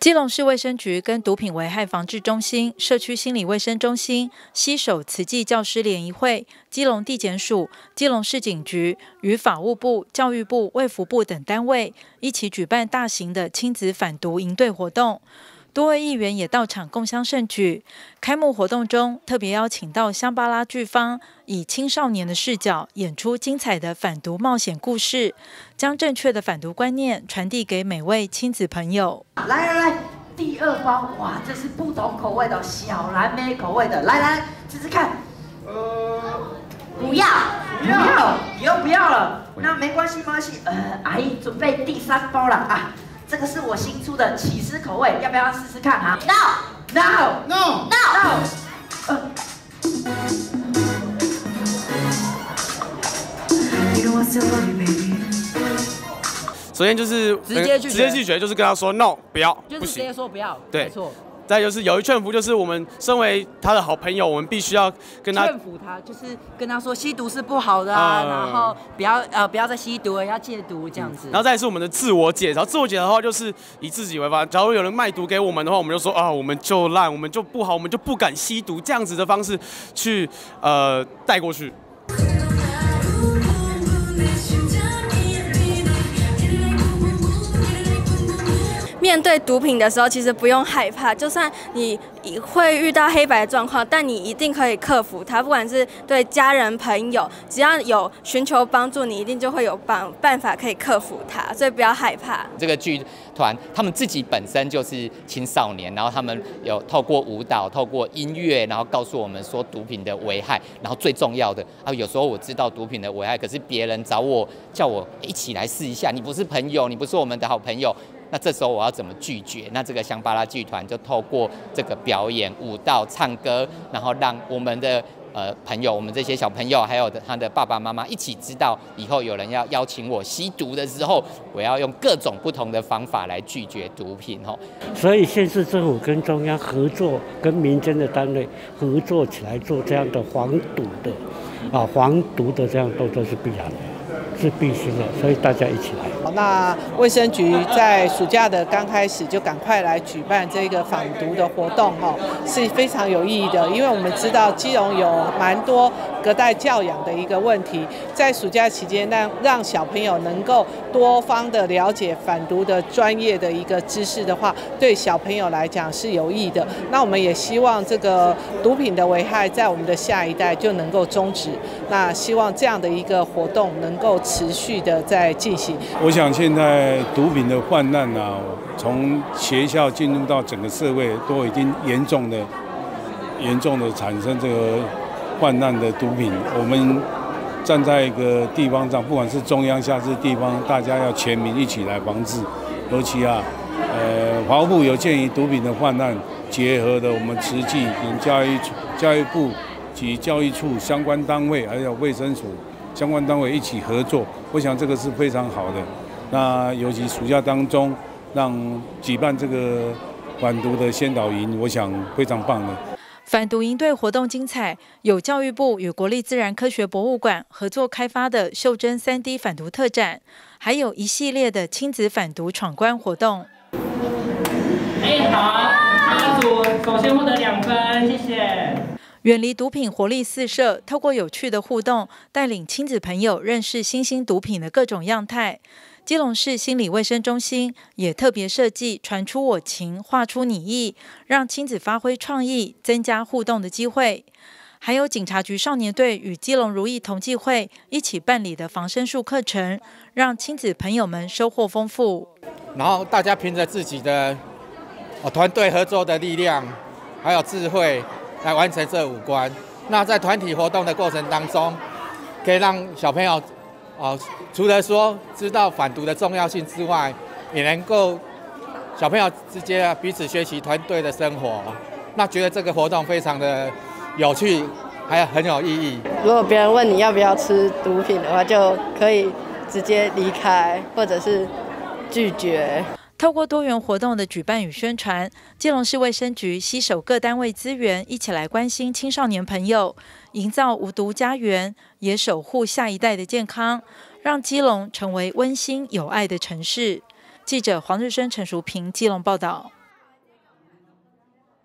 基隆市卫生局跟毒品危害防治中心、社区心理卫生中心携手慈济教师联谊会、基隆地检署、基隆市警局与法务部、教育部、卫福部等单位一起举办大型的亲子反毒营队活动。多位议员也到场共襄盛举。开幕活动中，特别邀请到香巴拉剧方，以青少年的视角演出精彩的反毒冒险故事，将正确的反毒观念传递给每位亲子朋友。来来来，第二包，哇，这是不同口味的小蓝莓口味的，来来试试看。呃，不要，不要，以后不要了。那没关系，没关系。呃，阿姨准备第三包了啊。这个是我新出的起司口味，要不要试试看啊？No，No，No，No。首先就是直接拒绝，直接拒绝就是跟他说 No，不要，就是直接说不要，对，没错。再就是有一劝服，就是我们身为他的好朋友，我们必须要跟他劝服他，就是跟他说吸毒是不好的啊，然后不要呃不要再吸毒了，要戒毒这样子。然后再是我们的自我解，然后自我解的话就是以自己为发。假如有人卖毒给我们的话，我们就说啊，我们就烂，我们就不好，我们就不敢吸毒，这样子的方式去呃带过去。面对毒品的时候，其实不用害怕，就算你会遇到黑白的状况，但你一定可以克服它。不管是对家人、朋友，只要有寻求帮助，你一定就会有帮办法可以克服它。所以不要害怕。这个剧团他们自己本身就是青少年，然后他们有透过舞蹈、透过音乐，然后告诉我们说毒品的危害。然后最重要的啊，有时候我知道毒品的危害，可是别人找我叫我一起来试一下，你不是朋友，你不是我们的好朋友。那这时候我要怎么拒绝？那这个香巴拉剧团就透过这个表演、舞蹈、唱歌，然后让我们的呃朋友、我们这些小朋友，还有他的爸爸妈妈一起知道，以后有人要邀请我吸毒的时候，我要用各种不同的方法来拒绝毒品哦。所以县市政府跟中央合作，跟民间的单位合作起来做这样的防毒的啊防毒的这样动作是必然的。是必须的，所以大家一起来。那卫生局在暑假的刚开始就赶快来举办这个反毒的活动，哦，是非常有意义的。因为我们知道基隆有蛮多隔代教养的一个问题，在暑假期间让让小朋友能够多方的了解反毒的专业的一个知识的话，对小朋友来讲是有益的。那我们也希望这个毒品的危害在我们的下一代就能够终止。那希望这样的一个活动能够。持续的在进行。我想现在毒品的泛滥啊，从学校进入到整个社会，都已经严重的、严重的产生这个泛滥的毒品。我们站在一个地方上，不管是中央下至地方，大家要全民一起来防治。尤其啊，呃，法务部有鉴于毒品的泛滥，结合的我们慈济跟教育教育部及教育处相关单位，还有卫生署。相关单位一起合作，我想这个是非常好的。那尤其暑假当中，让举办这个反毒的先导营，我想非常棒的。反毒营队活动精彩，有教育部与国立自然科学博物馆合作开发的袖珍 3D 反毒特展，还有一系列的亲子反毒闯关活动。哎，好，第一组首先获得两分，谢谢。远离毒品，活力四射。透过有趣的互动，带领亲子朋友认识新兴毒品的各种样态。基隆市心理卫生中心也特别设计“传出我情，画出你意”，让亲子发挥创意，增加互动的机会。还有警察局少年队与基隆如意同济会一起办理的防身术课程，让亲子朋友们收获丰富。然后大家凭着自己的团队合作的力量，还有智慧。来完成这五关。那在团体活动的过程当中，可以让小朋友，哦，除了说知道反毒的重要性之外，也能够小朋友之间彼此学习团队的生活。那觉得这个活动非常的有趣，还有很有意义。如果别人问你要不要吃毒品的话，就可以直接离开，或者是拒绝。透过多元活动的举办与宣传，基隆市卫生局携手各单位资源，一起来关心青少年朋友，营造无毒家园，也守护下一代的健康，让基隆成为温馨有爱的城市。记者黄日升、陈淑平，基隆报道。